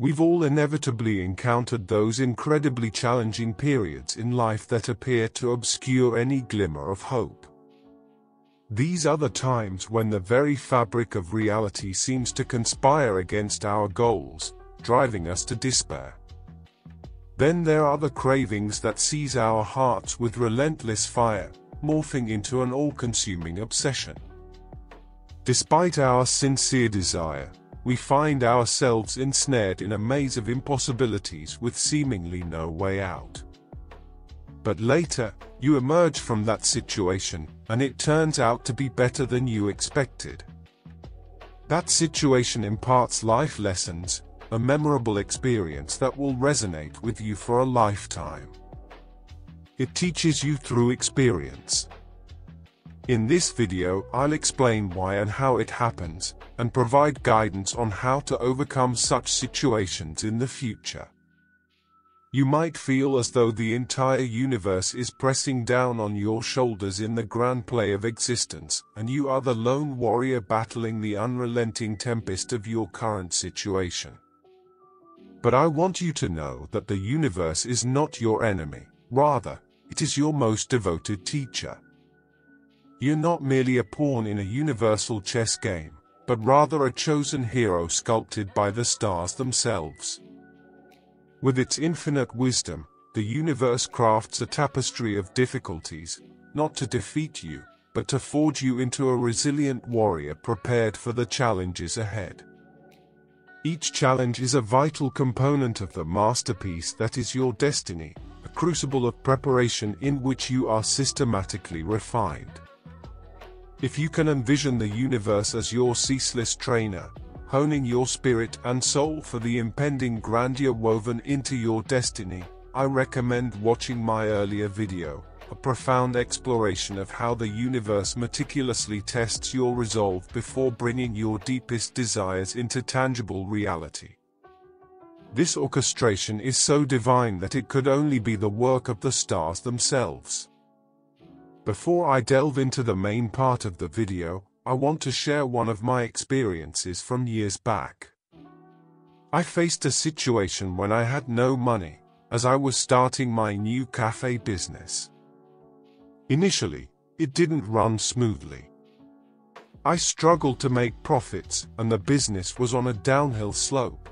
We've all inevitably encountered those incredibly challenging periods in life that appear to obscure any glimmer of hope. These are the times when the very fabric of reality seems to conspire against our goals, driving us to despair. Then there are the cravings that seize our hearts with relentless fire, morphing into an all-consuming obsession. Despite our sincere desire, we find ourselves ensnared in a maze of impossibilities with seemingly no way out. But later, you emerge from that situation, and it turns out to be better than you expected. That situation imparts life lessons, a memorable experience that will resonate with you for a lifetime. It teaches you through experience. In this video, I'll explain why and how it happens, and provide guidance on how to overcome such situations in the future. You might feel as though the entire universe is pressing down on your shoulders in the grand play of existence, and you are the lone warrior battling the unrelenting tempest of your current situation. But I want you to know that the universe is not your enemy, rather, it is your most devoted teacher. You're not merely a pawn in a universal chess game, but rather a chosen hero sculpted by the stars themselves. With its infinite wisdom, the universe crafts a tapestry of difficulties, not to defeat you, but to forge you into a resilient warrior prepared for the challenges ahead. Each challenge is a vital component of the masterpiece that is your destiny, a crucible of preparation in which you are systematically refined. If you can envision the universe as your ceaseless trainer, honing your spirit and soul for the impending grandeur woven into your destiny, I recommend watching my earlier video, a profound exploration of how the universe meticulously tests your resolve before bringing your deepest desires into tangible reality. This orchestration is so divine that it could only be the work of the stars themselves. Before I delve into the main part of the video, I want to share one of my experiences from years back. I faced a situation when I had no money, as I was starting my new cafe business. Initially, it didn't run smoothly. I struggled to make profits and the business was on a downhill slope.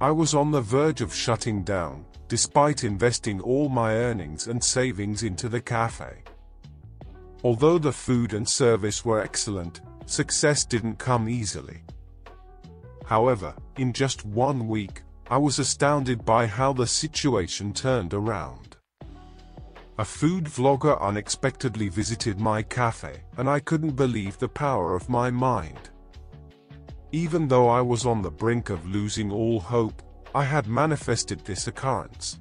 I was on the verge of shutting down, despite investing all my earnings and savings into the cafe. Although the food and service were excellent, success didn't come easily. However, in just one week, I was astounded by how the situation turned around. A food vlogger unexpectedly visited my cafe, and I couldn't believe the power of my mind. Even though I was on the brink of losing all hope, I had manifested this occurrence.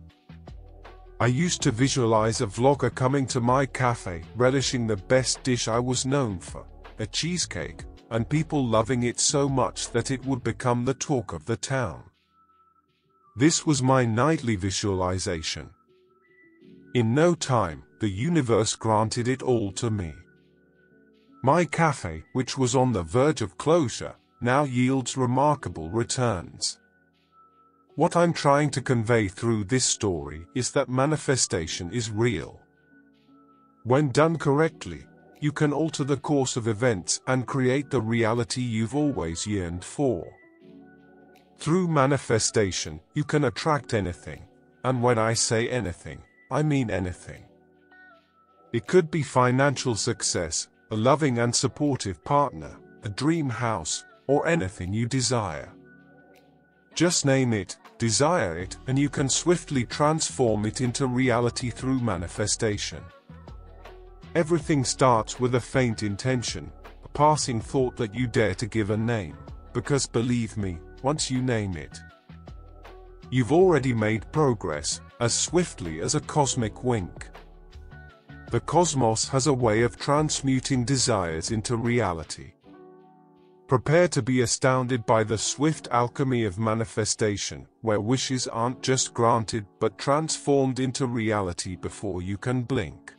I used to visualize a vlogger coming to my cafe, relishing the best dish I was known for, a cheesecake, and people loving it so much that it would become the talk of the town. This was my nightly visualization. In no time, the universe granted it all to me. My cafe, which was on the verge of closure, now yields remarkable returns. What I'm trying to convey through this story is that manifestation is real. When done correctly, you can alter the course of events and create the reality you've always yearned for. Through manifestation, you can attract anything. And when I say anything, I mean anything. It could be financial success, a loving and supportive partner, a dream house, or anything you desire. Just name it, desire it, and you can swiftly transform it into reality through manifestation. Everything starts with a faint intention, a passing thought that you dare to give a name, because believe me, once you name it, you've already made progress, as swiftly as a cosmic wink. The cosmos has a way of transmuting desires into reality. Prepare to be astounded by the swift alchemy of manifestation, where wishes aren't just granted but transformed into reality before you can blink.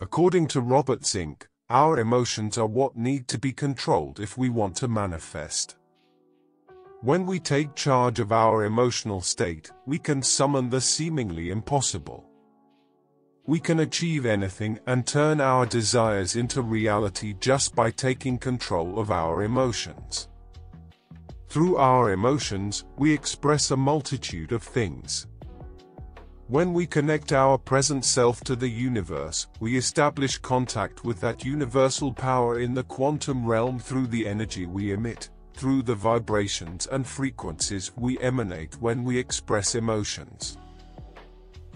According to Robert Zink, our emotions are what need to be controlled if we want to manifest. When we take charge of our emotional state, we can summon the seemingly impossible. We can achieve anything and turn our desires into reality just by taking control of our emotions. Through our emotions, we express a multitude of things. When we connect our present self to the universe, we establish contact with that universal power in the quantum realm through the energy we emit, through the vibrations and frequencies we emanate when we express emotions.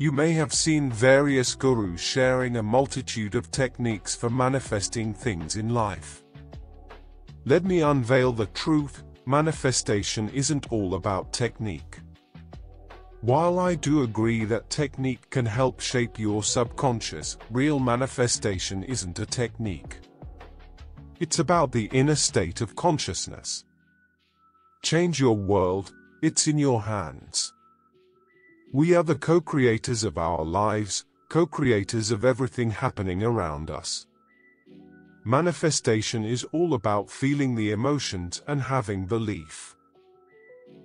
You may have seen various gurus sharing a multitude of techniques for manifesting things in life. Let me unveil the truth, manifestation isn't all about technique. While I do agree that technique can help shape your subconscious, real manifestation isn't a technique. It's about the inner state of consciousness. Change your world, it's in your hands. We are the co-creators of our lives, co-creators of everything happening around us. Manifestation is all about feeling the emotions and having belief.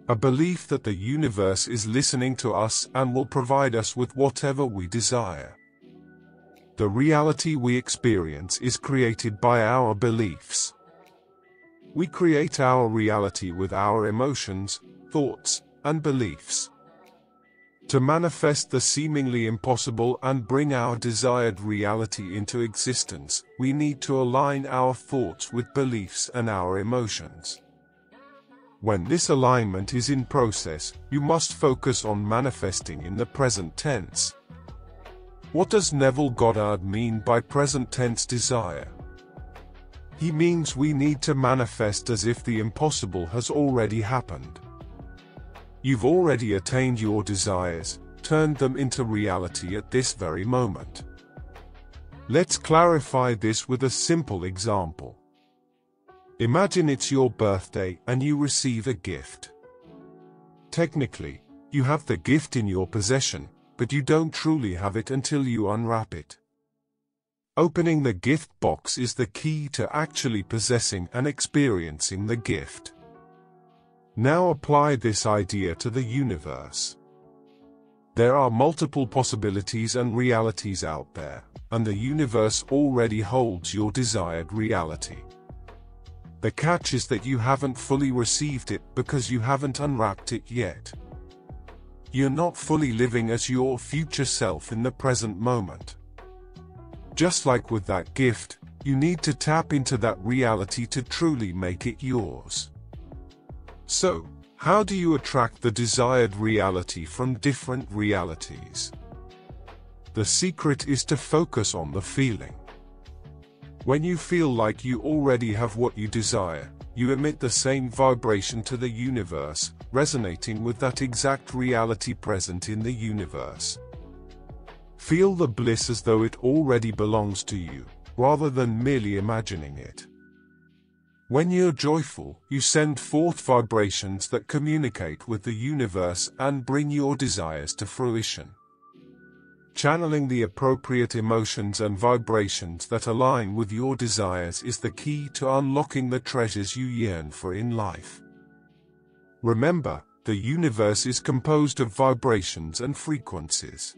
A belief that the universe is listening to us and will provide us with whatever we desire. The reality we experience is created by our beliefs. We create our reality with our emotions, thoughts, and beliefs. To manifest the seemingly impossible and bring our desired reality into existence, we need to align our thoughts with beliefs and our emotions. When this alignment is in process, you must focus on manifesting in the present tense. What does Neville Goddard mean by present tense desire? He means we need to manifest as if the impossible has already happened. You've already attained your desires, turned them into reality at this very moment. Let's clarify this with a simple example. Imagine it's your birthday and you receive a gift. Technically, you have the gift in your possession, but you don't truly have it until you unwrap it. Opening the gift box is the key to actually possessing and experiencing the gift. Now apply this idea to the universe. There are multiple possibilities and realities out there, and the universe already holds your desired reality. The catch is that you haven't fully received it because you haven't unwrapped it yet. You're not fully living as your future self in the present moment. Just like with that gift, you need to tap into that reality to truly make it yours. So, how do you attract the desired reality from different realities? The secret is to focus on the feeling. When you feel like you already have what you desire, you emit the same vibration to the universe, resonating with that exact reality present in the universe. Feel the bliss as though it already belongs to you, rather than merely imagining it. When you're joyful, you send forth vibrations that communicate with the universe and bring your desires to fruition. Channeling the appropriate emotions and vibrations that align with your desires is the key to unlocking the treasures you yearn for in life. Remember, the universe is composed of vibrations and frequencies.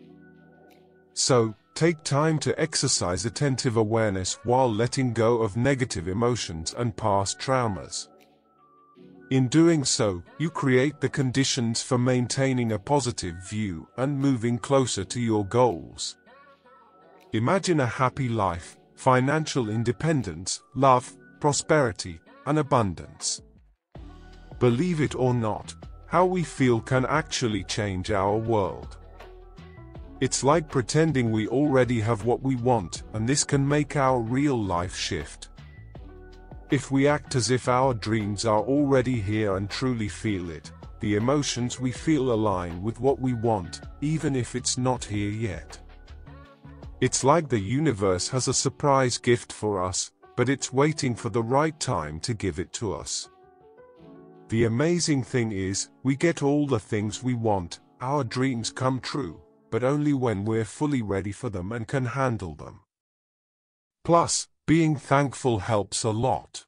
So, Take time to exercise attentive awareness while letting go of negative emotions and past traumas. In doing so, you create the conditions for maintaining a positive view and moving closer to your goals. Imagine a happy life, financial independence, love, prosperity, and abundance. Believe it or not, how we feel can actually change our world. It's like pretending we already have what we want, and this can make our real life shift. If we act as if our dreams are already here and truly feel it, the emotions we feel align with what we want, even if it's not here yet. It's like the universe has a surprise gift for us, but it's waiting for the right time to give it to us. The amazing thing is, we get all the things we want, our dreams come true but only when we're fully ready for them and can handle them. Plus, being thankful helps a lot.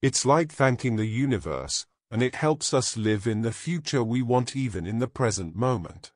It's like thanking the universe, and it helps us live in the future we want even in the present moment.